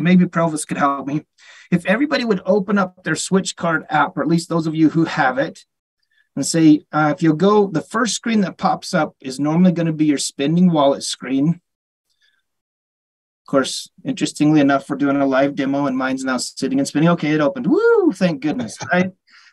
maybe Provis could help me. If everybody would open up their switch card app, or at least those of you who have it, and say, uh, if you'll go, the first screen that pops up is normally going to be your spending wallet screen. Of course, interestingly enough, we're doing a live demo and mine's now sitting and spinning. Okay, it opened. Woo, thank goodness. Right?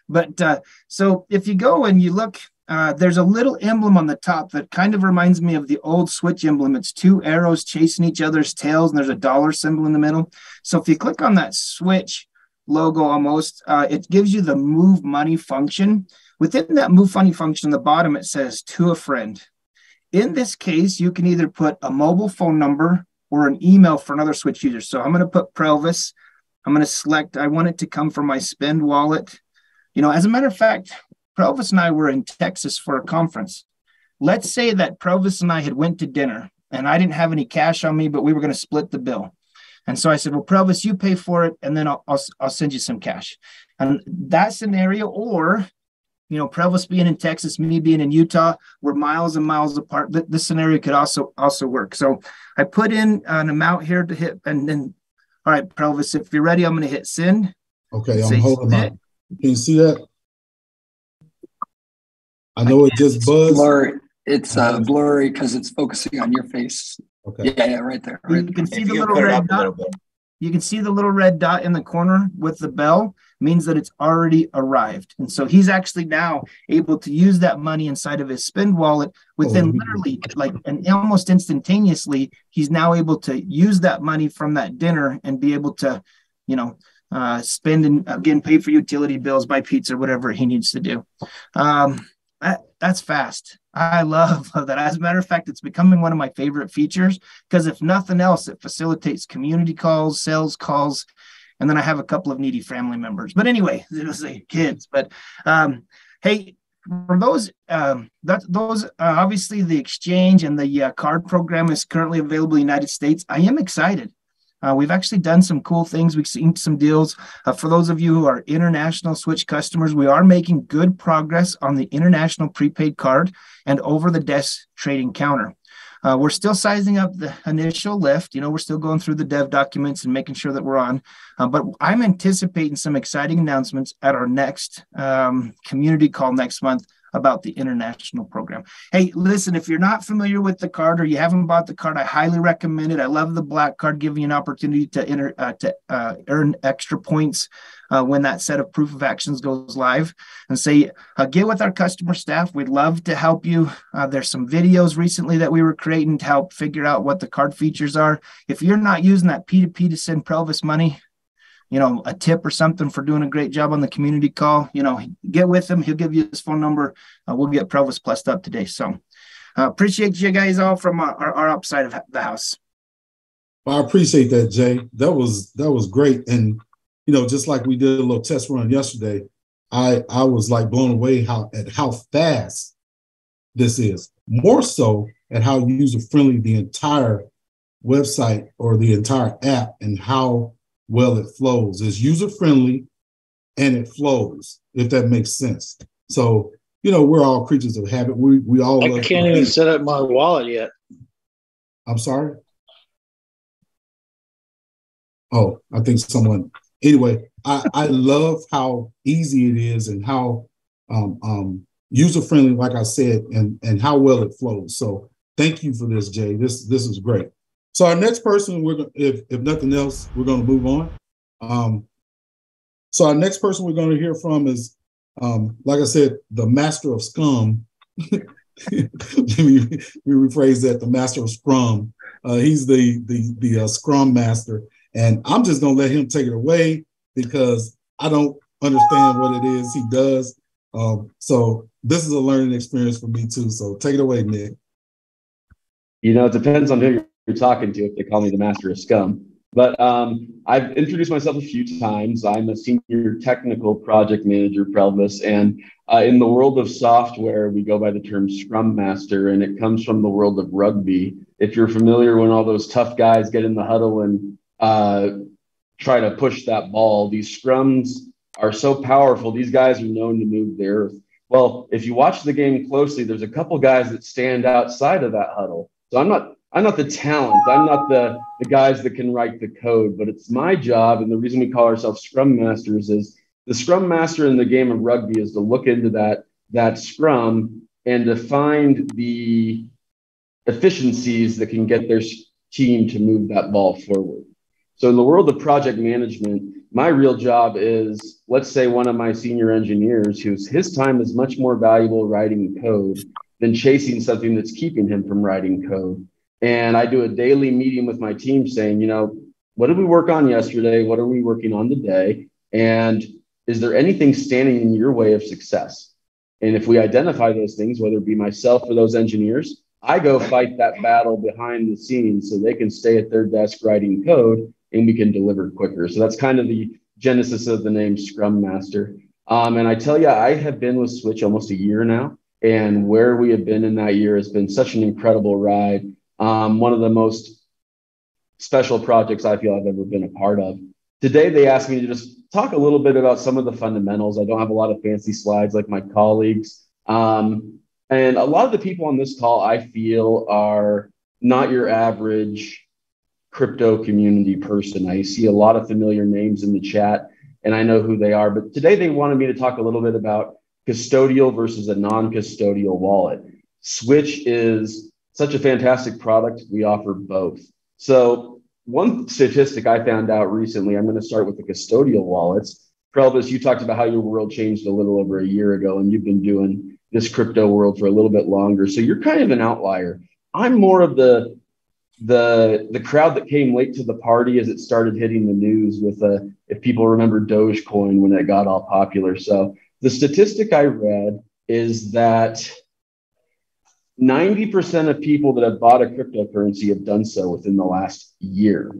But uh, so if you go and you look, uh, there's a little emblem on the top that kind of reminds me of the old switch emblem. It's two arrows chasing each other's tails, and there's a dollar symbol in the middle. So if you click on that switch logo almost, uh, it gives you the move money function. Within that move money function, the bottom it says to a friend. In this case, you can either put a mobile phone number or an email for another switch user. So I'm going to put Provis. I'm going to select, I want it to come from my spend wallet. You know, as a matter of fact, Provis and I were in Texas for a conference. Let's say that Provis and I had went to dinner and I didn't have any cash on me, but we were going to split the bill. And so I said, well, Provis, you pay for it, and then I'll, I'll, I'll send you some cash. And that scenario, or you know, Provis being in Texas, me being in Utah, we're miles and miles apart. This scenario could also also work. So I put in an amount here to hit, and then, all right, Provis, if you're ready, I'm going to hit send. Okay, I'm holding my. Can you see that? I know it just buzzed. Blurry. It's uh, blurry because it's focusing on your face. Okay. Yeah, yeah, right there. Right you can see the little red dot. You can see the little red dot in the corner with the bell means that it's already arrived. And so he's actually now able to use that money inside of his spend wallet within oh. literally like and almost instantaneously, he's now able to use that money from that dinner and be able to, you know, uh, spend and again pay for utility bills, buy pizza, whatever he needs to do. Um, that, that's fast. I love, love that. As a matter of fact, it's becoming one of my favorite features because if nothing else, it facilitates community calls, sales calls, and then I have a couple of needy family members. But anyway, it'll say kids. But um, hey, for those um, that those uh, obviously the exchange and the uh, card program is currently available in the United States. I am excited. Uh, we've actually done some cool things. We've seen some deals. Uh, for those of you who are international Switch customers, we are making good progress on the international prepaid card and over the desk trading counter. Uh, we're still sizing up the initial lift. You know, we're still going through the dev documents and making sure that we're on. Uh, but I'm anticipating some exciting announcements at our next um, community call next month about the international program. Hey, listen, if you're not familiar with the card or you haven't bought the card, I highly recommend it. I love the black card, giving you an opportunity to enter uh, to uh, earn extra points uh, when that set of proof of actions goes live. And say, uh, get with our customer staff. We'd love to help you. Uh, there's some videos recently that we were creating to help figure out what the card features are. If you're not using that P2P to send Provis money, you know, a tip or something for doing a great job on the community call, you know, get with him. He'll give you his phone number. Uh, we'll get Provis plus up today. So uh, appreciate you guys all from uh, our, our upside of the house. Well, I appreciate that, Jay. That was that was great. And you know, just like we did a little test run yesterday, I I was like blown away how at how fast this is. More so at how user friendly the entire website or the entire app and how well it flows. It's user friendly and it flows, if that makes sense. So, you know, we're all creatures of habit. We we all I can't even set up my wallet yet. I'm sorry. Oh, I think someone anyway, I, I love how easy it is and how um, um, user friendly, like I said, and and how well it flows. So thank you for this, Jay. This this is great. So our next person, we're if if nothing else, we're going to move on. Um, so our next person we're going to hear from is, um, like I said, the master of scum. let, me, rephrase that: the master of Scrum. Uh, he's the the the uh, Scrum master, and I'm just going to let him take it away because I don't understand what it is he does. Um, so this is a learning experience for me too. So take it away, Nick. You know, it depends on who talking to if they call me the master of scum. But um, I've introduced myself a few times. I'm a senior technical project manager, Provis, and uh, in the world of software, we go by the term Scrum Master, and it comes from the world of rugby. If you're familiar, when all those tough guys get in the huddle and uh, try to push that ball, these scrums are so powerful. These guys are known to move the earth. Well, if you watch the game closely, there's a couple guys that stand outside of that huddle. So I'm not I'm not the talent. I'm not the the guys that can write the code, but it's my job. And the reason we call ourselves Scrum Masters is the Scrum Master in the game of rugby is to look into that that Scrum and to find the efficiencies that can get their team to move that ball forward. So in the world of project management, my real job is let's say one of my senior engineers whose his time is much more valuable writing code than chasing something that's keeping him from writing code. And I do a daily meeting with my team saying, you know, what did we work on yesterday? What are we working on today? And is there anything standing in your way of success? And if we identify those things, whether it be myself or those engineers, I go fight that battle behind the scenes so they can stay at their desk writing code and we can deliver quicker. So that's kind of the genesis of the name Scrum Master. Um, and I tell you, I have been with Switch almost a year now. And where we have been in that year has been such an incredible ride. Um, one of the most special projects I feel I've ever been a part of. Today, they asked me to just talk a little bit about some of the fundamentals. I don't have a lot of fancy slides like my colleagues. Um, and a lot of the people on this call, I feel, are not your average crypto community person. I see a lot of familiar names in the chat and I know who they are. But today they wanted me to talk a little bit about custodial versus a non custodial wallet. Switch is such a fantastic product. We offer both. So, one statistic I found out recently, I'm going to start with the custodial wallets. Prelvis, you talked about how your world changed a little over a year ago, and you've been doing this crypto world for a little bit longer. So you're kind of an outlier. I'm more of the the the crowd that came late to the party as it started hitting the news with uh, if people remember Dogecoin when it got all popular. So the statistic I read is that 90% of people that have bought a cryptocurrency have done so within the last year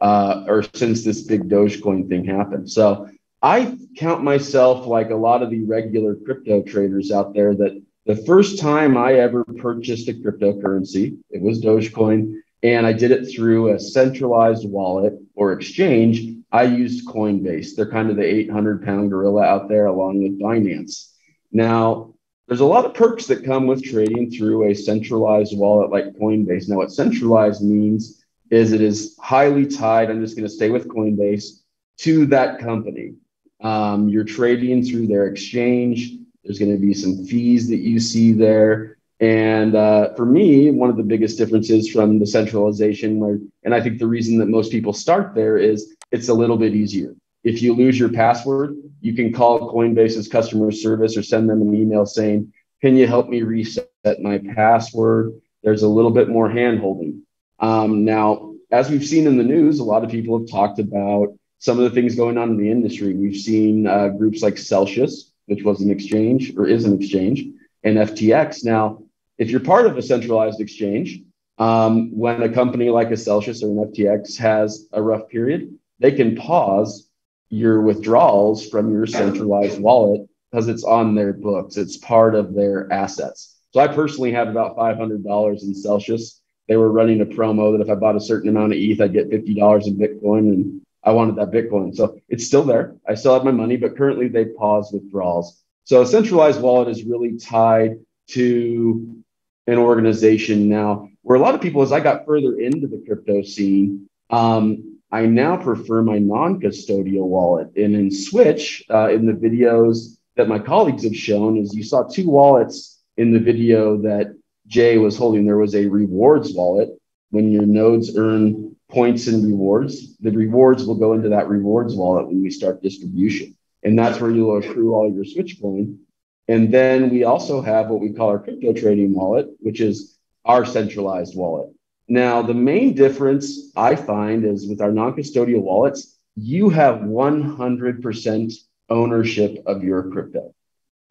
uh, or since this big Dogecoin thing happened. So I count myself like a lot of the regular crypto traders out there that the first time I ever purchased a cryptocurrency, it was Dogecoin, and I did it through a centralized wallet or exchange. I used Coinbase. They're kind of the 800 pound gorilla out there, along with Binance. Now, there's a lot of perks that come with trading through a centralized wallet like Coinbase. Now, what centralized means is it is highly tied. I'm just going to stay with Coinbase to that company. Um, you're trading through their exchange. There's going to be some fees that you see there. And uh, for me, one of the biggest differences from the centralization, where, and I think the reason that most people start there is it's a little bit easier. If you lose your password, you can call Coinbase's customer service or send them an email saying, Can you help me reset my password? There's a little bit more hand holding. Um, now, as we've seen in the news, a lot of people have talked about some of the things going on in the industry. We've seen uh, groups like Celsius, which was an exchange or is an exchange, and FTX. Now, if you're part of a centralized exchange, um, when a company like a Celsius or an FTX has a rough period, they can pause your withdrawals from your centralized wallet because it's on their books. It's part of their assets. So I personally have about $500 in Celsius. They were running a promo that if I bought a certain amount of ETH, I'd get $50 in Bitcoin, and I wanted that Bitcoin. So it's still there. I still have my money, but currently they pause withdrawals. So a centralized wallet is really tied to an organization now where a lot of people, as I got further into the crypto scene, um, I now prefer my non-custodial wallet. And in Switch, uh, in the videos that my colleagues have shown, is you saw two wallets in the video that Jay was holding. There was a rewards wallet when your nodes earn points and rewards. The rewards will go into that rewards wallet when we start distribution. And that's where you'll accrue all your Switch coin. And then we also have what we call our crypto trading wallet, which is our centralized wallet. Now, the main difference I find is with our non custodial wallets, you have 100% ownership of your crypto.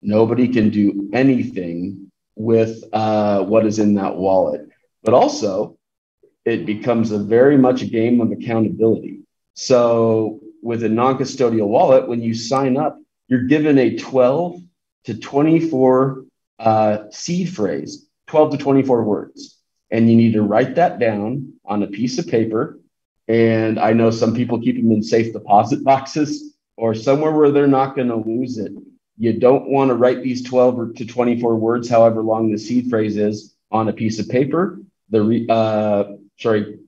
Nobody can do anything with uh, what is in that wallet. But also, it becomes a very much a game of accountability. So, with a non custodial wallet, when you sign up, you're given a 12 to 24 uh, seed phrase, 12 to 24 words. And you need to write that down on a piece of paper. And I know some people keep them in safe deposit boxes or somewhere where they're not going to lose it. You don't want to write these 12 to 24 words, however long the seed phrase is, on a piece of paper. the re, uh, sorry,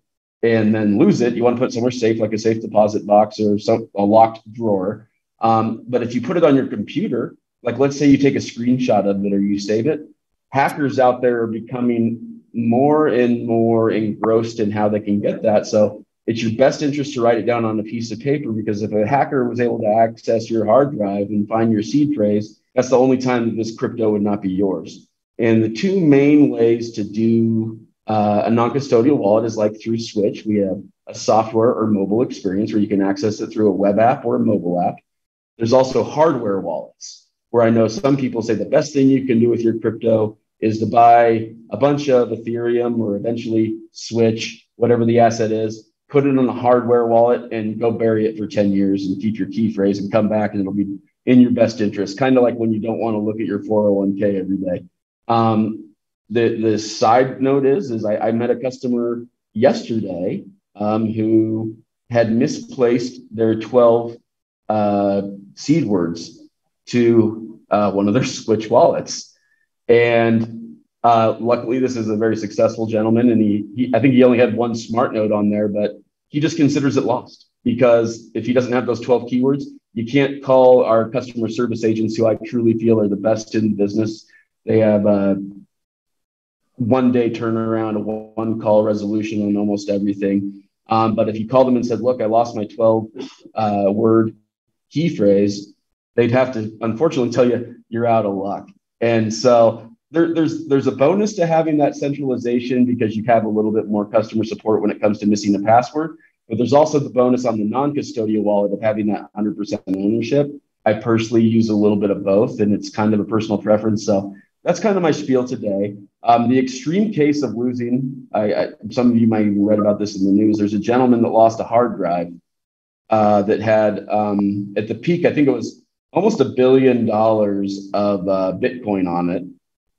and then lose it, you want to put somewhere safe, like a safe deposit box or some a locked drawer. Um, but if you put it on your computer, like let's say you take a screenshot of it or you save it, hackers out there are becoming more and more engrossed in how they can get that. So it's your best interest to write it down on a piece of paper because if a hacker was able to access your hard drive and find your seed phrase, that's the only time that this crypto would not be yours. And the two main ways to do uh, a non-custodial wallet is like through Switch. We have a software or mobile experience where you can access it through a web app or a mobile app. There's also hardware wallets where I know some people say the best thing you can do with your crypto is to buy a bunch of Ethereum or eventually Switch, whatever the asset is, put it on a hardware wallet and go bury it for 10 years and keep your key phrase and come back and it'll be in your best interest. Kind of like when you don't want to look at your 401k every day. Um, the the side note is is I, I met a customer yesterday um, who had misplaced their 12 uh, seed words to uh, one of their switch wallets and uh, luckily this is a very successful gentleman and he, he i think he only had one smart node on there but he just considers it lost because if he doesn't have those 12 keywords you can't call our customer service agents who i truly feel are the best in the business they have a one day turnaround, a one call resolution on almost everything. Um, but if you call them and said, look, I lost my 12 uh, word key phrase, they'd have to unfortunately tell you you're out of luck. And so there, there's there's a bonus to having that centralization because you have a little bit more customer support when it comes to missing a password. But there's also the bonus on the non-custodial wallet of having that 100% ownership. I personally use a little bit of both, and it's kind of a personal preference. So that's kind of my spiel today. Um, the extreme case of losing, I, I, some of you might have read about this in the news. There's a gentleman that lost a hard drive uh, that had, um, at the peak, I think it was almost a billion dollars of uh, Bitcoin on it.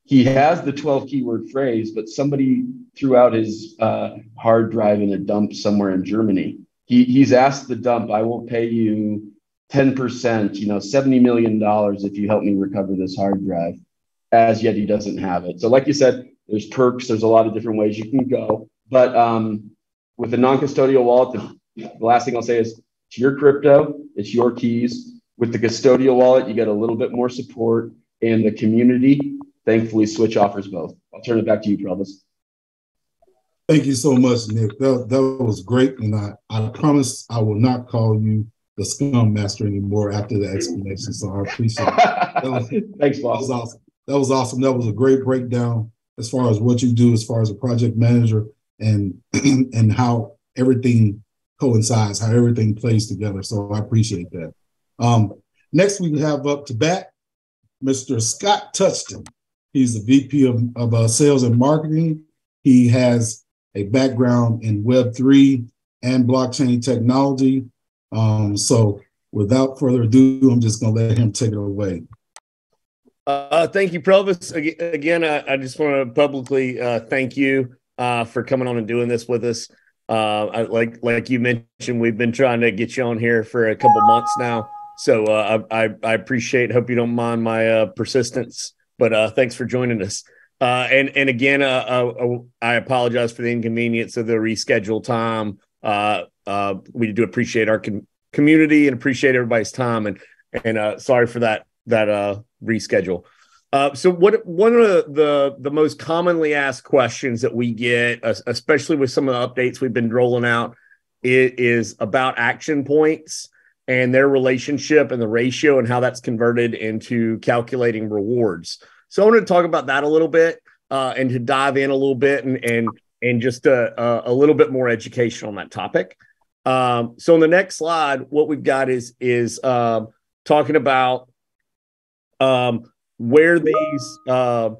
He has the 12 keyword phrase, but somebody threw out his uh, hard drive in a dump somewhere in Germany. He, he's asked the dump, I will pay you 10%, you know, $70 million if you help me recover this hard drive as yet he doesn't have it. So, like you said, there's perks. There's a lot of different ways you can go. But um, with a non-custodial wallet, the, the last thing I'll say is it's your crypto, it's your keys. With the custodial wallet, you get a little bit more support, and the community, thankfully, Switch offers both. I'll turn it back to you, Prelvis. Thank you so much, Nick. That, that was great. And I, I promise I will not call you the scum master anymore after the explanation. So I appreciate it. Was, Thanks, boss. That was awesome that was awesome. That was a great breakdown as far as what you do as far as a project manager and and how everything coincides, how everything plays together. So I appreciate that. Um, next, we have up to bat Mr. Scott Touchton. He's the VP of, of uh, Sales and Marketing. He has a background in Web3 and blockchain technology. Um, so without further ado, I'm just going to let him take it away. Uh, thank you, Prelvis. Again, I, I just want to publicly uh, thank you uh, for coming on and doing this with us. Uh, I, like like you mentioned, we've been trying to get you on here for a couple months now, so uh, I, I appreciate. Hope you don't mind my uh, persistence, but uh, thanks for joining us. Uh, and and again, uh, I apologize for the inconvenience of the rescheduled time. we do appreciate our com- community and appreciate everybody's time, and and sorry for that that uh reschedule. Uh, so what one of the, the, most commonly asked questions that we get, especially with some of the updates we've been rolling out, is, is about action points and their relationship and the ratio and how that's converted into calculating rewards. So I want to talk about that a little bit uh, and to dive in a little bit and and and just a, a, little bit more education on that topic. Um, so on the next slide, what we've got is is uh, talking about um, where these uh,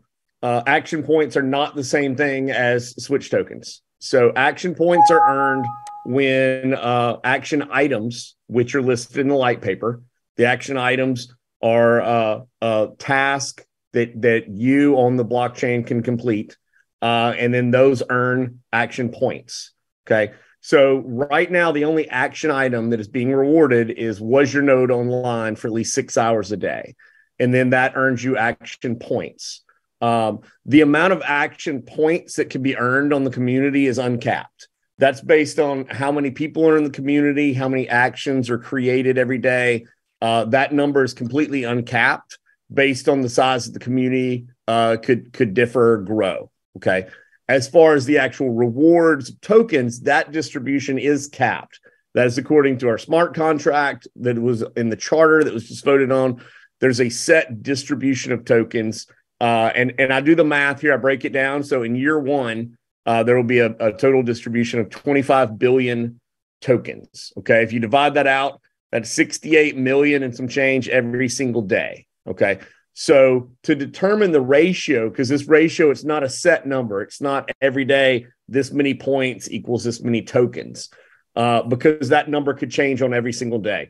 uh, action points are not the same thing as switch tokens. So action points are earned when uh, action items, which are listed in the light paper, the action items are uh, a task that that you on the blockchain can complete, uh, and then those earn action points. Okay. So right now, the only action item that is being rewarded is was your node online for at least six hours a day and then that earns you action points. Um, the amount of action points that can be earned on the community is uncapped. That's based on how many people are in the community, how many actions are created every day. Uh, that number is completely uncapped based on the size of the community. Uh, could could differ, grow. Okay. As far as the actual rewards tokens, that distribution is capped. That is according to our smart contract that was in the charter that was just voted on. There's a set distribution of tokens. Uh, and, and I do the math here, I break it down. So in year one, uh, there will be a, a total distribution of 25 billion tokens. Okay. If you divide that out, that's 68 million and some change every single day. Okay. So to determine the ratio, because this ratio, it's not a set number, it's not every day this many points equals this many tokens uh, because that number could change on every single day.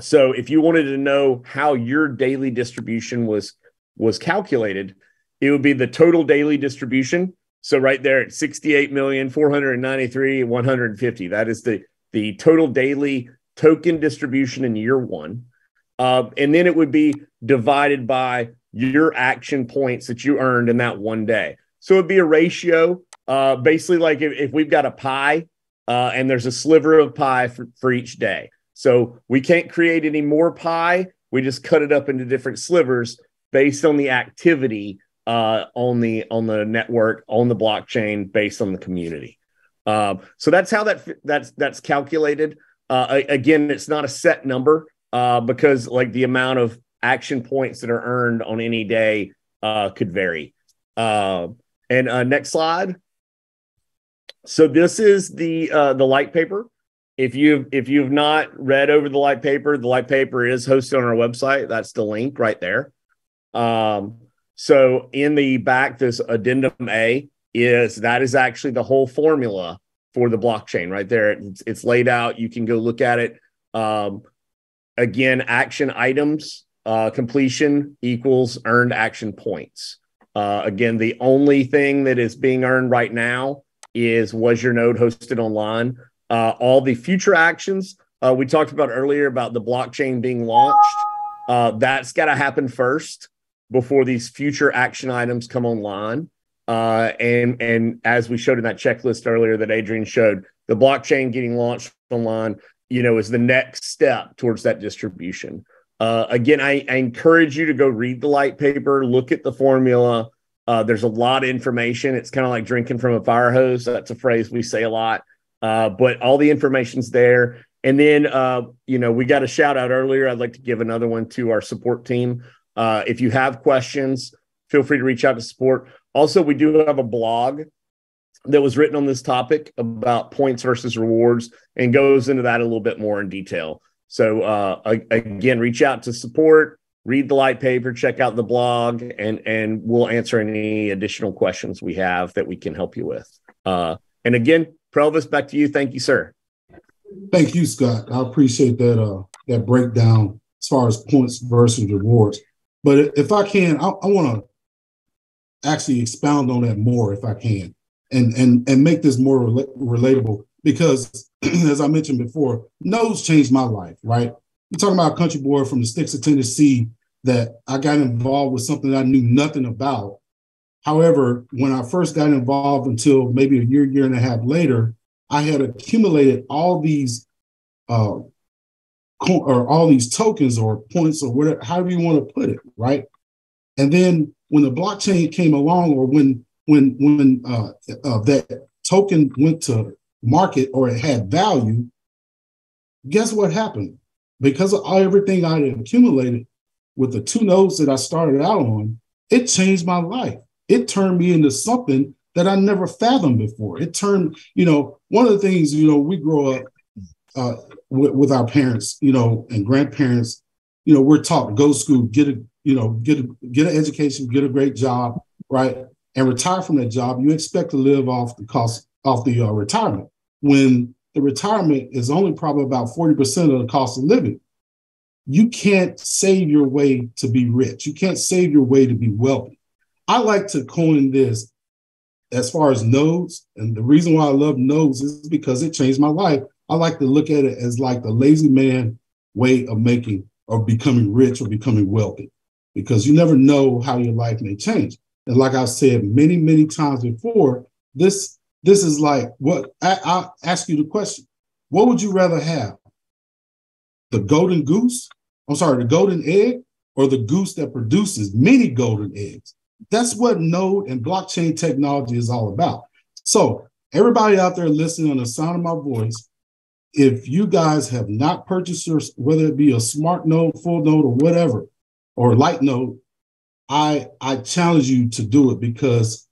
So if you wanted to know how your daily distribution was was calculated, it would be the total daily distribution. So right there at 68 million 493 150. That is the the total daily token distribution in year one. Uh, and then it would be divided by your action points that you earned in that one day. So it'd be a ratio, uh, basically like if, if we've got a pie uh, and there's a sliver of pie for, for each day. So we can't create any more pie. We just cut it up into different slivers based on the activity uh, on the on the network on the blockchain based on the community. Um, so that's how that that's that's calculated. Uh, again, it's not a set number uh, because like the amount of action points that are earned on any day uh, could vary. Uh, and uh, next slide. So this is the uh, the light paper. If you if you've not read over the light paper, the light paper is hosted on our website. That's the link right there. Um, so in the back, this addendum A is that is actually the whole formula for the blockchain right there. It's, it's laid out. You can go look at it. Um, again, action items uh, completion equals earned action points. Uh, again, the only thing that is being earned right now is was your node hosted online. Uh, all the future actions uh, we talked about earlier about the blockchain being launched. Uh, that's got to happen first before these future action items come online. Uh, and and as we showed in that checklist earlier that Adrian showed, the blockchain getting launched online, you know, is the next step towards that distribution. Uh, again, I, I, encourage you to go read the light paper, look at the formula. Uh, there's a lot of information. It's kind of like drinking from a fire hose. That's a phrase we say a lot, uh, but all the information's there. And then, uh, you know, we got a shout out earlier. I'd like to give another one to our support team. Uh, if you have questions, feel free to reach out to support. Also, we do have a blog that was written on this topic about points versus rewards and goes into that a little bit more in detail. So, uh, again, reach out to support read the light paper, check out the blog, and and we'll answer any additional questions we have that we can help you with. Uh, and again, Provis, back to you. Thank you, sir. Thank you, Scott. I appreciate that uh, that breakdown as far as points versus rewards. But if I can, I, I want to actually expound on that more, if I can, and and and make this more rel- relatable because, as I mentioned before, nodes changed my life. Right, you're talking about a country boy from the sticks of Tennessee that I got involved with something I knew nothing about. However, when I first got involved until maybe a year, year and a half later, I had accumulated all these uh, or all these tokens or points or whatever, however you want to put it, right? And then when the blockchain came along, or when when when uh, uh, that token went to market or it had value, guess what happened? because of everything I had accumulated with the two nodes that I started out on, it changed my life. It turned me into something that I never fathomed before. It turned, you know, one of the things, you know, we grow up uh, with, with, our parents, you know, and grandparents, you know, we're taught go to school, get a, you know, get a, get an education, get a great job, right, and retire from that job. You expect to live off the cost off the uh, retirement when the retirement is only probably about 40% of the cost of living. You can't save your way to be rich. You can't save your way to be wealthy. I like to coin this as far as nodes. And the reason why I love nodes is because it changed my life. I like to look at it as like the lazy man way of making or becoming rich or becoming wealthy. because you never know how your life may change. And like I've said many, many times before, this this is like what I, I'll ask you the question: What would you rather have? The golden goose? I'm sorry, the golden egg, or the goose that produces many golden eggs? That's what node and blockchain technology is all about. So, everybody out there listening on the sound of my voice, if you guys have not purchased your, whether it be a smart node, full node, or whatever, or light node, I I challenge you to do it because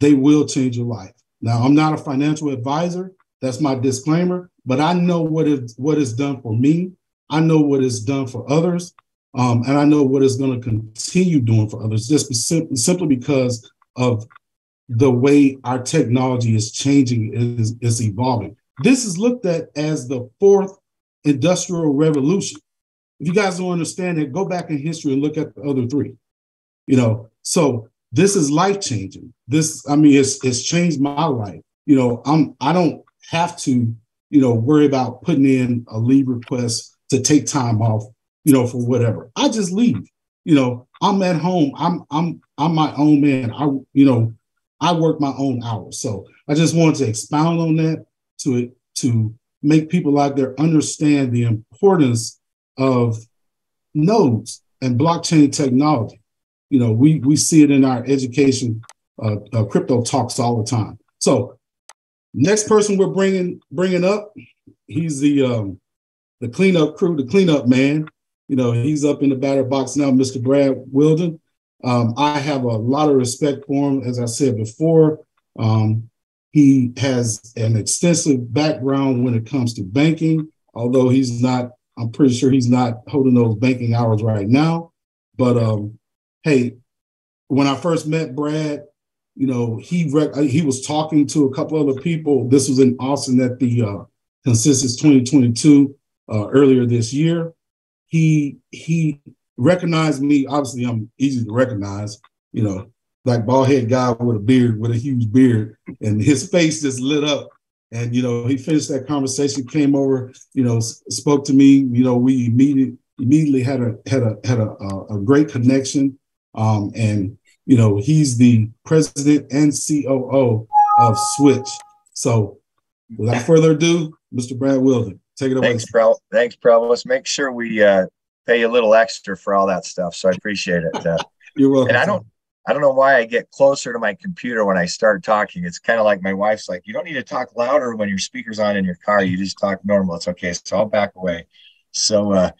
they will change your life. Now, I'm not a financial advisor. That's my disclaimer, but I know what it what it's done for me. I know what it's done for others. Um, and I know what it's going to continue doing for others, just simply because of the way our technology is changing, is, is evolving. This is looked at as the fourth industrial revolution. If you guys don't understand it, go back in history and look at the other three. You know, so this is life changing. This, I mean, it's it's changed my life. You know, I'm I don't have to, you know, worry about putting in a leave request to take time off, you know, for whatever. I just leave. You know, I'm at home. I'm I'm I'm my own man. I you know, I work my own hours. So I just wanted to expound on that to to make people out there understand the importance of nodes and blockchain technology. You know, we we see it in our education uh, uh, crypto talks all the time. So, next person we're bringing bringing up, he's the um, the cleanup crew, the cleanup man. You know, he's up in the batter box now, Mr. Brad Wilden. Um, I have a lot of respect for him, as I said before. Um, he has an extensive background when it comes to banking, although he's not, I'm pretty sure he's not holding those banking hours right now. But um, hey, when I first met Brad, you know, he rec- he was talking to a couple other people. This was in Austin at the uh, Consensus 2022 uh, earlier this year. He he recognized me. Obviously, I'm easy to recognize. You know, like bald head guy with a beard, with a huge beard, and his face just lit up. And you know, he finished that conversation, came over, you know, spoke to me. You know, we immediately immediately had a had a had a, a, a great connection. Um, and you know, he's the president and COO of Switch. So, without further ado, Mr. Brad Wilden, take it away. Thanks, bro. Thanks, bro. Let's make sure we uh, pay you a little extra for all that stuff. So I appreciate it. Uh, You're welcome. And I don't I don't know why I get closer to my computer when I start talking. It's kind of like my wife's like, you don't need to talk louder when your speaker's on in your car. You just talk normal. It's okay. So I'll back away. So uh,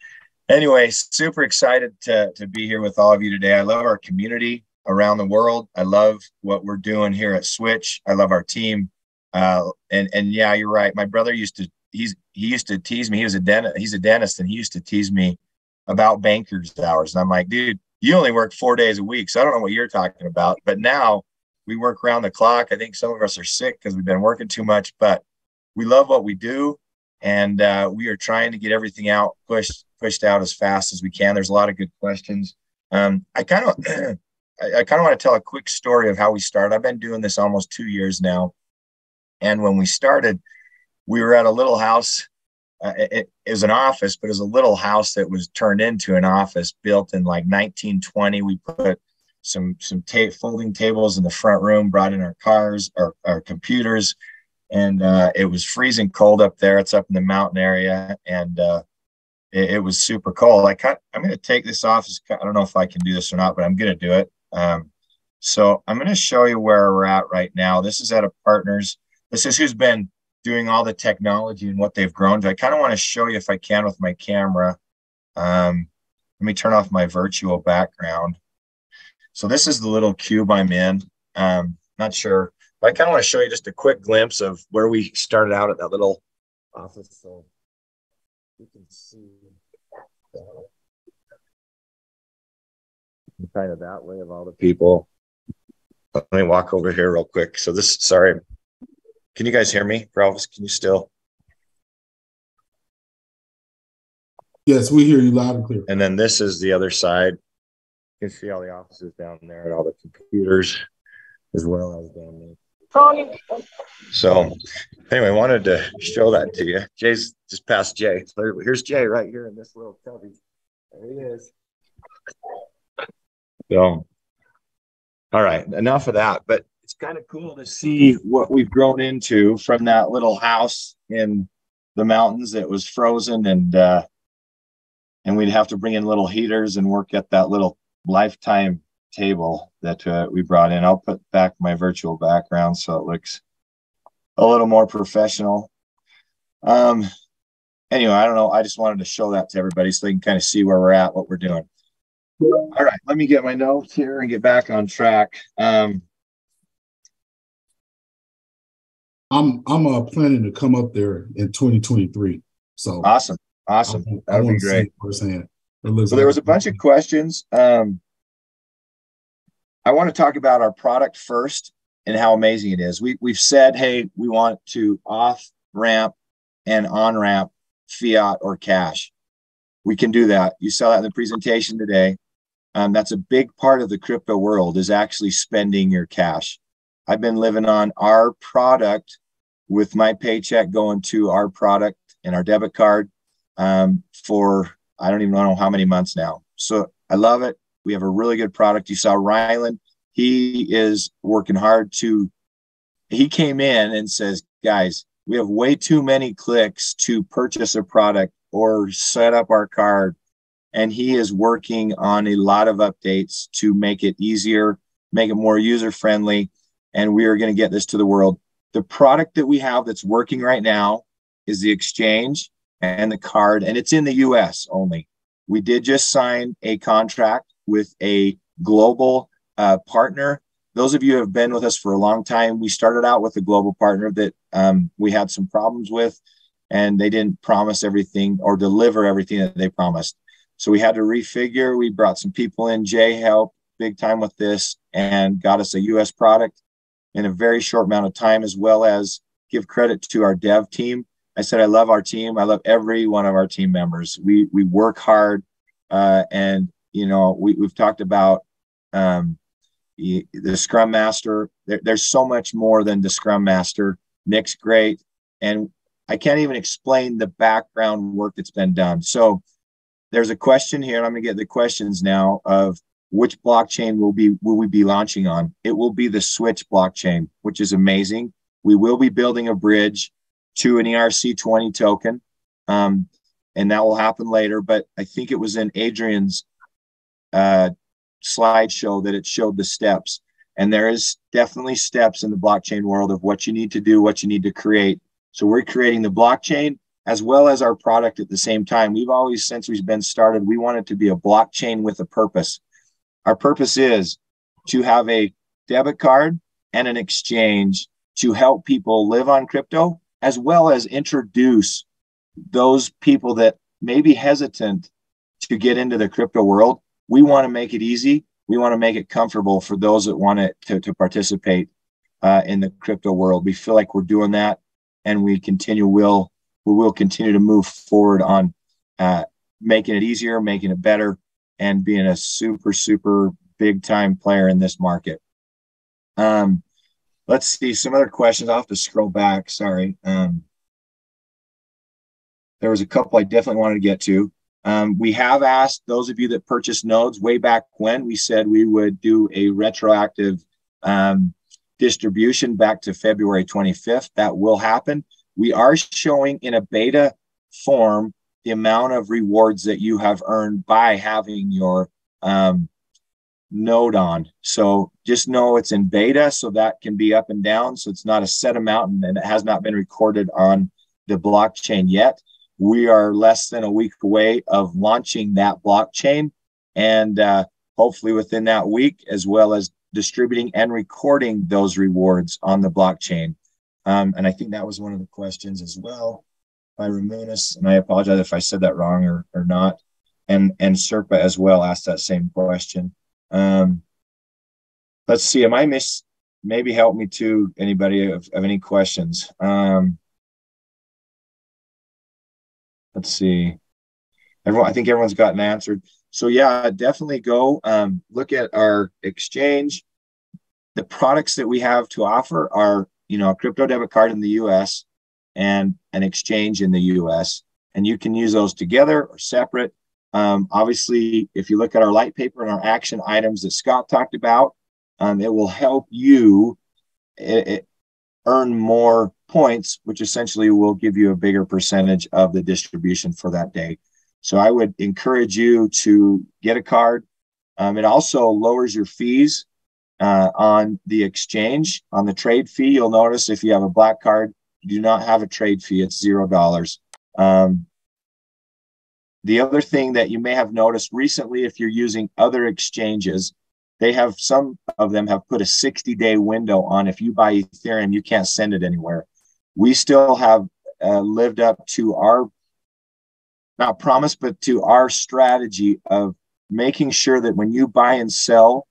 anyway, super excited to, to be here with all of you today. I love our community around the world. I love what we're doing here at Switch. I love our team. Uh, and and yeah, you're right. My brother used to he's he used to tease me. He was a dentist. He's a dentist, and he used to tease me about bankers hours. And I'm like, dude, you only work four days a week. So I don't know what you're talking about. But now we work around the clock. I think some of us are sick because we've been working too much, but we love what we do. And uh, we are trying to get everything out, pushed, pushed out as fast as we can. There's a lot of good questions. Um, I kind of, I, I kind of want to tell a quick story of how we started. I've been doing this almost two years now. And when we started, we were at a little house uh, it, it was an office, but it was a little house that was turned into an office built in like 1920. We put some some folding tables in the front room, brought in our cars, our, our computers, and uh, it was freezing cold up there. It's up in the mountain area, and uh, it, it, was super cold. I cut, I'm going to take this off. I don't know if I can do this or not, but I'm going to do it. Um, so I'm going to show you where we're at right now. This is at a partners. This is who's been doing all the technology and what they've grown to. I kind of want to show you if I can with my camera. Um, let me turn off my virtual background. So this is the little cube I'm in. Um, not sure, but I kind of want to show you just a quick glimpse of where we started out at that little office. So you can see kind of that way of all the people. Let me walk over here real quick. So this, sorry, can you guys hear me, Elvis? Can you still? Yes, we hear you loud and clear. And then this is the other side. You can see all the offices down there and all the computers as well as down there. So anyway, wanted to show that to you. Jay's just past Jay. Here's Jay right here in this little cubby. There he is. So, all right, enough of that. But kind of cool to see what we've grown into from that little house in the mountains that was frozen and uh, and we'd have to bring in little heaters and work at that little lifetime table that uh, we brought in. I'll put back my virtual background so it looks a little more professional. Um, anyway, I don't know. I just wanted to show that to everybody so they can kind of see where we're at, what we're doing. All right, let me get my notes here and get back on track. Um, I'm I'm uh, planning to come up there in 2023. So awesome, awesome. That would be great. Firsthand. So there was a bunch of questions. Um, I want to talk about our product first and how amazing it is. We we've said, hey, we want to off ramp and on ramp fiat or cash. We can do that. You saw that in the presentation today. Um, that's a big part of the crypto world is actually spending your cash. I've been living on our product with my paycheck going to our product and our debit card um, for I don't even know how many months now. So I love it. We have a really good product. You saw Ryland. He is working hard to. He came in and says, guys, we have way too many clicks to purchase a product or set up our card. And he is working on a lot of updates to make it easier, make it more user friendly. And we are going to get this to the world. The product that we have that's working right now is the exchange and the card, and it's in the US only. We did just sign a contract with a global uh, partner those of you who have been with us for a long time, we started out with a global partner that um, we had some problems with, and they didn't promise everything or deliver everything that they promised. So we had to refigure. We brought some people in. Jay helped big time with this and got us a US product in a very short amount of time, as well as give credit to our dev team. I said, I love our team. I love every one of our team members. We we work hard, uh, and you know we we've talked about um, the scrum master there, there's so much more than the scrum master nick's great and i can't even explain the background work that's been done so there's a question here and i'm going to get the questions now of which blockchain will be will we be launching on it will be the switch blockchain which is amazing we will be building a bridge to an erc20 token um, and that will happen later but i think it was in adrian's uh, slideshow that it showed the steps. And there is definitely steps in the blockchain world of what you need to do, what you need to create. So we're creating the blockchain as well as our product at the same time. We've always, since we've been started, we want it to be a blockchain with a purpose. Our purpose is to have a debit card and an exchange to help people live on crypto, as well as introduce those people that may be hesitant to get into the crypto world we want to make it easy. We want to make it comfortable for those that want to, to participate uh, in the crypto world. We feel like we're doing that, and we continue will we will continue to move forward on uh, making it easier, making it better, and being a super super big time player in this market. Um, let's see some other questions. I'll have to scroll back. Sorry. Um, there was a couple I definitely wanted to get to. Um, we have asked those of you that purchased nodes way back when we said we would do a retroactive um, distribution back to February 25th. That will happen. We are showing in a beta form the amount of rewards that you have earned by having your um, node on. So just know it's in beta, so that can be up and down. So it's not a set amount and it has not been recorded on the blockchain yet we are less than a week away of launching that blockchain and uh, hopefully within that week as well as distributing and recording those rewards on the blockchain um, and i think that was one of the questions as well by and i apologize if i said that wrong or, or not and and Sirpa as well asked that same question um, let's see am i miss maybe help me to anybody of, of any questions um, let's see. Everyone, I think everyone's gotten answered. So yeah, definitely go um, look at our exchange. The products that we have to offer are, you know, a crypto debit card in the U.S. and an exchange in the U.S. And you can use those together or separate. Um, obviously, if you look at our light paper and our action items that Scott talked about, um, it will help you it, it earn more points, which essentially will give you a bigger percentage of the distribution for that day. So I would encourage you to get a card. Um, it also lowers your fees uh, on the exchange. On the trade fee, you'll notice if you have a black card, you do not have a trade fee. It's zero dollars. Um, the other thing that you may have noticed recently, if you're using other exchanges, they have some of them have put a 60 day window on if you buy Ethereum, you can't send it anywhere. We still have uh, lived up to our not promise, but to our strategy of making sure that when you buy and sell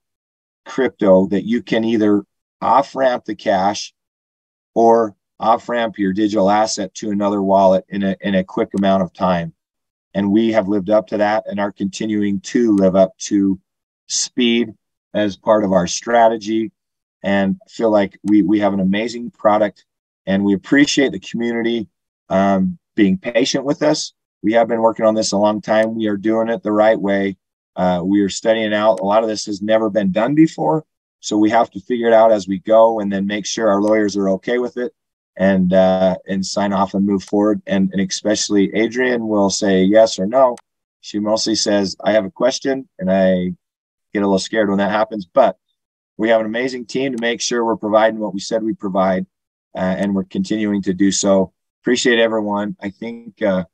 crypto, that you can either off ramp the cash or off ramp your digital asset to another wallet in a, in a quick amount of time. And we have lived up to that and are continuing to live up to speed as part of our strategy and feel like we, we have an amazing product and we appreciate the community um, being patient with us. We have been working on this a long time. We are doing it the right way. Uh, we are studying out. A lot of this has never been done before. So we have to figure it out as we go and then make sure our lawyers are okay with it and uh, and sign off and move forward. And, and especially Adrian will say yes or no. She mostly says, I have a question, and I get a little scared when that happens. But we have an amazing team to make sure we're providing what we said we provide, uh, and we're continuing to do so. Appreciate everyone. I think uh,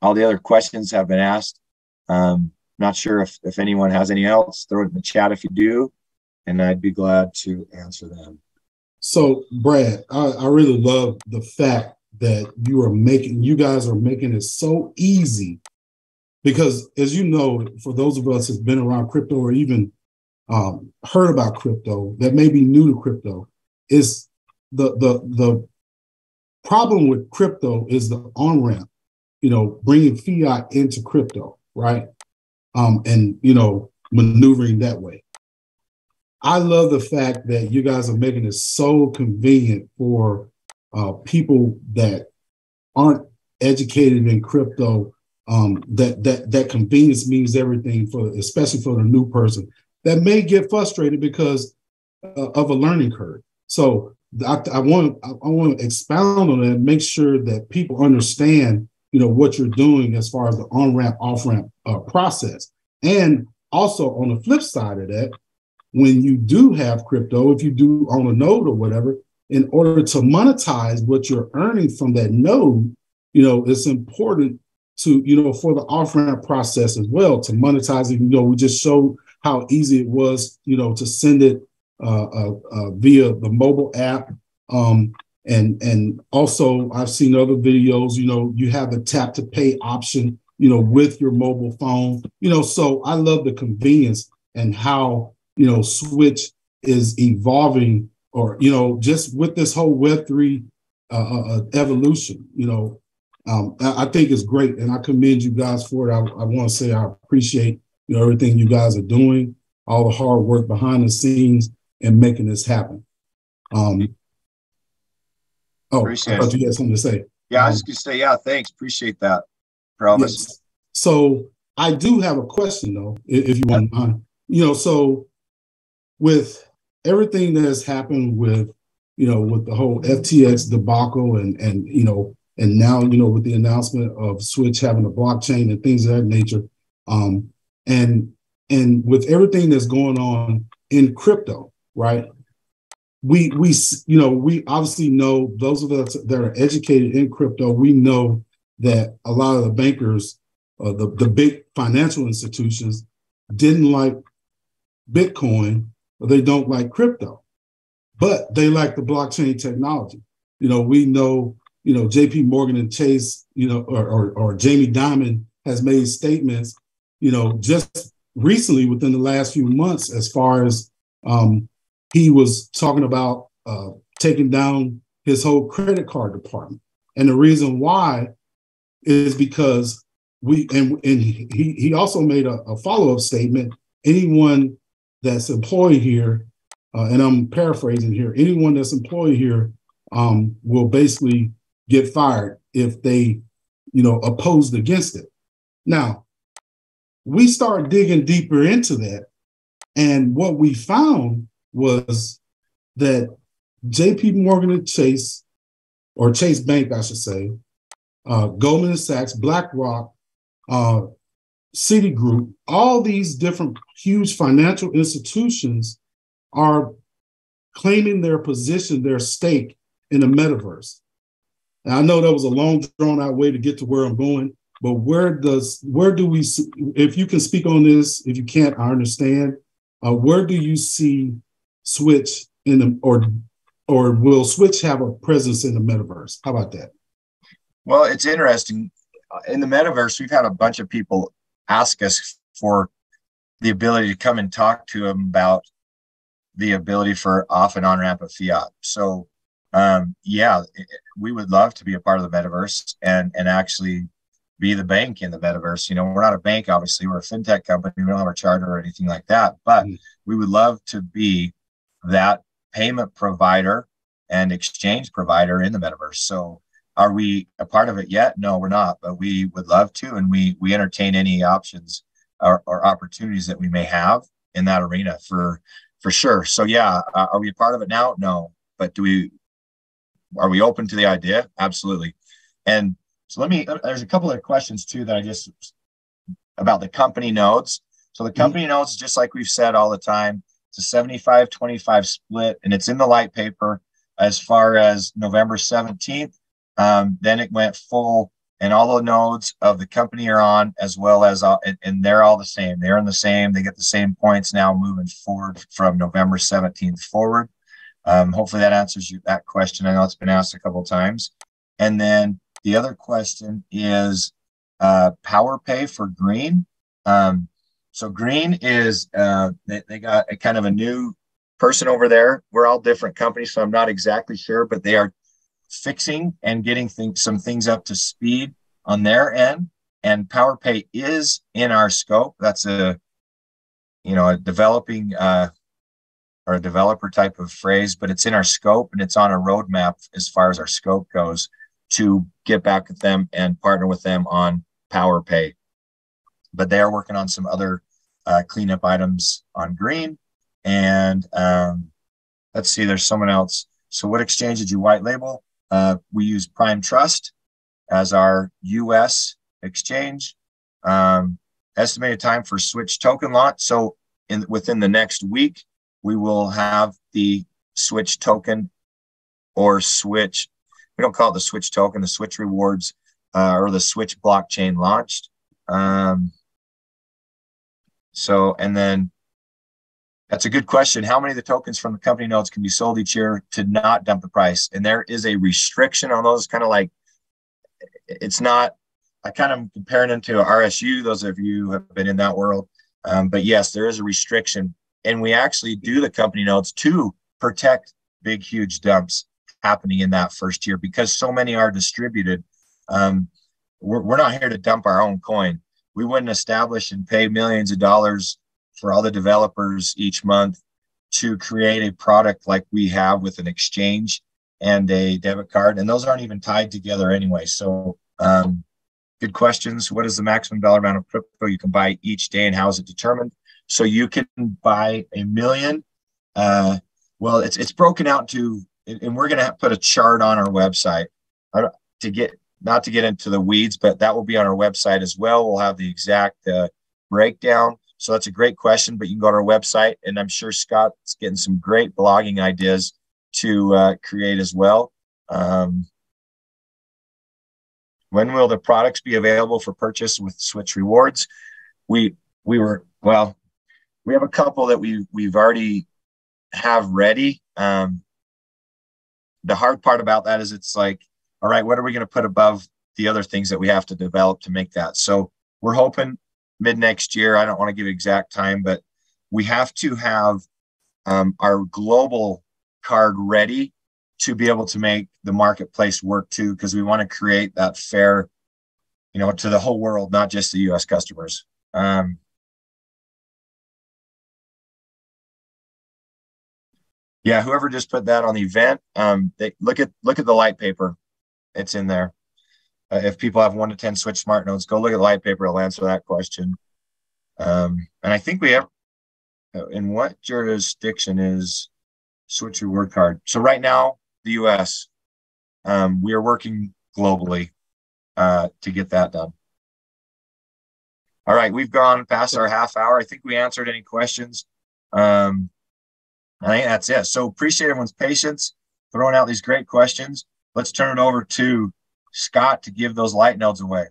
all the other questions have been asked. Um, not sure if, if anyone has any else. Throw it in the chat if you do, and I'd be glad to answer them. So, Brad, I, I really love the fact that you are making, you guys are making it so easy because, as you know, for those of us that's been around crypto or even um, heard about crypto that may be new to crypto, is the the the problem with crypto is the on ramp. You know, bringing fiat into crypto, right? Um, and you know, maneuvering that way. I love the fact that you guys are making it so convenient for uh, people that aren't educated in crypto. Um, that that that convenience means everything for, especially for the new person that may get frustrated because uh, of a learning curve. So I, want I, want to expound on that and make sure that people understand, you know, what you're doing as far as the on ramp off ramp uh, process, and also on the flip side of that, when you do have crypto, if you do own a node or whatever, in order to monetize what you're earning from that node, you know, it's important to, you know, for the off ramp process as well to monetize it. You know, we just showed how easy it was, you know, to send it uh, uh, uh, via the mobile app. Um, and and also I've seen other videos, you know, you have the tap to pay option, you know, with your mobile phone, you know, so I love the convenience and how you know, Switch is evolving, or you know, just with this whole Web three uh, uh, uh, evolution, you know, um, I, I, think it's great, and I commend you guys for it. I, I want to say I appreciate you know everything you guys are doing, all the hard work behind the scenes, and making this happen. Um, oh, appreciate I thought you had something to say. Yeah, I was um, just gonna say, yeah, thanks, appreciate that. Promise. Yes. So I do have a question though, if, you want mind. You know, so with everything that has happened with you know with the whole FTX debacle and and you know and now you know with the announcement of Switch having a blockchain and things of that nature, um, and and with everything that's going on in crypto, right? We we you know we obviously know those of us that are educated in crypto. We know that a lot of the bankers, uh, the the big financial institutions, didn't like Bitcoin they don't like crypto, but they like the blockchain technology. You know, we know, you know, JP Morgan and Chase, you know, or, or, or Jamie Dimon has made statements, you know, just recently within the last few months, as far as um, he was talking about uh, taking down his whole credit card department. And the reason why is because we and and he he also made a, a follow-up statement. Anyone that's employed here, uh, and I'm paraphrasing here, anyone that's employed here um, will basically get fired if they, you know, opposed against it. Now, we start digging deeper into that. And what we found was that JP Morgan and Chase, or Chase Bank, I should say, uh, Goldman Sachs, BlackRock, uh, Citigroup, all these different huge financial institutions are claiming their position, their stake in the metaverse. I know that was a long drawn out way to get to where I'm going, but where does where do we if you can speak on this, if you can't, I understand. Uh, where do you see Switch in the or or will Switch have a presence in the metaverse? How about that? Well, it's interesting. In the metaverse, we've had a bunch of people ask us for the ability to come and talk to them about the ability for off and on ramp of fiat. So, um, yeah, we would love to be a part of the metaverse and and actually be the bank in the metaverse. You know, we're not a bank, obviously, we're a fintech company. We don't have a charter or anything like that, but mm-hmm. we would love to be that payment provider and exchange provider in the metaverse. So, are we a part of it yet? No, we're not, but we would love to, and we we entertain any options or, or opportunities that we may have in that arena for for sure. So yeah, uh, are we a part of it now? No, but do we? Are we open to the idea? Absolutely. And so let me. Uh, there's a couple of questions too that I just about the company nodes. So the mm-hmm. company mm-hmm. nodes, just like we've said all the time, it's a 75 25 split, and it's in the light paper as far as November 17th. Um, then it went full and all the nodes of the company are on as well as uh, and, and, they're all the same. They're in the same they get the same points now moving forward from november 17th forward. Um, hopefully that answers you that question. I know it's been asked a couple times. And then the other question is uh, power pay for green. Um, so green is uh, they, they got a kind of a new person over there. We're all different companies so i'm not exactly sure but they are fixing and getting things, some things up to speed on their end. And PowerPay is in our scope. That's a, you know, a developing uh, or a developer type of phrase, but it's in our scope and it's on a roadmap as far as our scope goes to get back with them and partner with them on PowerPay. But they are working on some other uh, cleanup items on green. And um, let's see, there's someone else. So, what exchange did you white label? Uh, we use Prime Trust as our US exchange. Um, estimated time for Switch token launch. So in within the next week, we will have the Switch token or Switch. We don't call it the Switch token, the Switch rewards uh, or the Switch blockchain launched. Um, so, and then that's a good question. How many of the tokens from the company nodes can be sold each year to not dump the price? And there is a restriction on those, kind of like it's not, I kind of comparing them to RSU, those of you have been in that world. Um, but yes, there is a restriction. And we actually do the company nodes to protect big, huge dumps happening in that first year because so many are distributed. Um, we're, we're not here to dump our own coin. We wouldn't establish and pay millions of dollars for all the developers each month to create a product like we have with an exchange and a debit card. And those aren't even tied together anyway. So, um, good questions. What is the maximum dollar amount of crypto you can buy each day and how is it determined? So, you can buy a million. Uh, well, it's, it's broken out to, and we're going to put a chart on our website to get, not to get into the weeds, but that will be on our website as well. We'll have the exact uh, breakdown so that's a great question, but you can go to our website, and I'm sure Scott's getting some great blogging ideas to uh, create as well. Um, when will the products be available for purchase with Switch Rewards? We we were well, we have a couple that we we've already have ready. Um, the hard part about that is it's like, all right, what are we going to put above the other things that we have to develop to make that? So we're hoping mid next year. I don't want to give exact time, but we have to have um, our global card ready to be able to make the marketplace work too, because we want to create that fair, you know, to the whole world, not just the U.S. customers. Um, yeah, whoever just put that on the event, um, they look at look at the light paper. It's in there. Uh, if people have one to 10 switch smart nodes, go look at the light paper. I'll answer that question. Um, and I think we have, uh, in what jurisdiction is switch your word card? So right now, the U.S. Um, we are working globally uh, to get that done. All right, we've gone past our half hour. I think we answered any questions. Um, I think that's it. So appreciate everyone's patience, throwing out these great questions. Let's turn it over to Scott to give those light nodes away.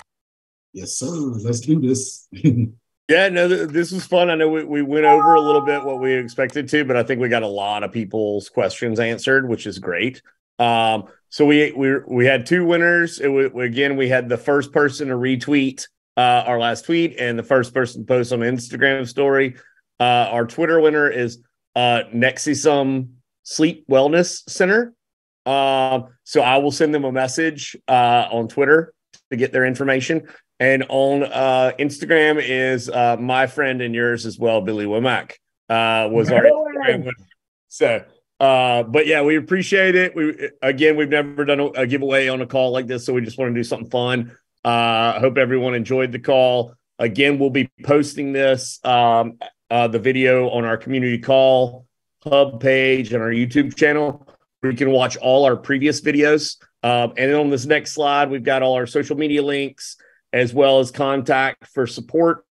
Yes, sir. Let's do this. yeah, no, th- this was fun. I know we, we went over a little bit what we expected to, but I think we got a lot of people's questions answered, which is great. Um, so we we we had two winners. It w- again, we had the first person to retweet uh, our last tweet and the first person to post on Instagram story. Uh, our Twitter winner is uh, Nexisum Sleep Wellness Center. Uh, so I will send them a message uh, on Twitter to get their information. And on uh, Instagram is uh, my friend and yours as well, Billy Womack, uh, was our Instagram. So, uh, but yeah, we appreciate it. We again, we've never done a, giveaway on a call like this, so we just want to do something fun. Uh, I hope everyone enjoyed the call. Again, we'll be posting this, um, uh, the video on our community call hub page and our YouTube channel where you can watch all our previous videos. Um, and then on this next slide, we've got all our social media links as well as contact for support.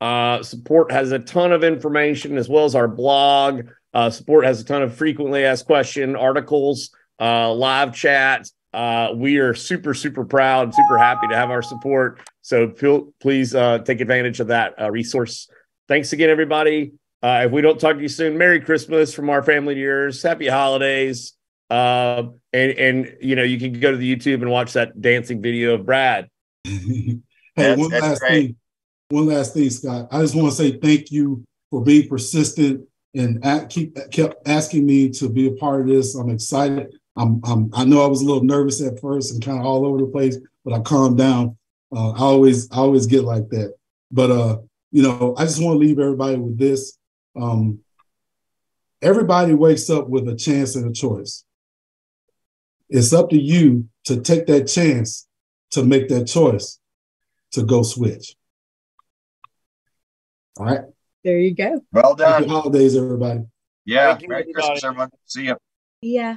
Uh, support has a ton of information as well as our blog. Uh, support has a ton of frequently asked question articles, uh, live chat, uh, we are super, super proud, super happy to have our support. So feel, please uh, take advantage of that uh, resource. Thanks again, everybody. If we don't talk to you soon, Merry Christmas from our family to yours. Happy holidays. Uh, and and you know you can go to the YouTube and watch that dancing video of Brad. hey, that's, one that's last great. thing. One last thing, Scott. I just want to say thank you for being persistent and at, keep kept asking me to be a part of this. I'm excited. I'm, I'm, i know I was a little nervous at first and kind of all over the place, but I calmed down. Uh, I always I always get like that. But uh, you know, I just want to leave everybody with this. Um, everybody wakes up with a chance and a choice. It's up to you to take that chance to make that choice to go switch. All right. There you go. Well done. Happy holidays, everybody. Yeah. Merry Christmas, everyone. See you. Yeah.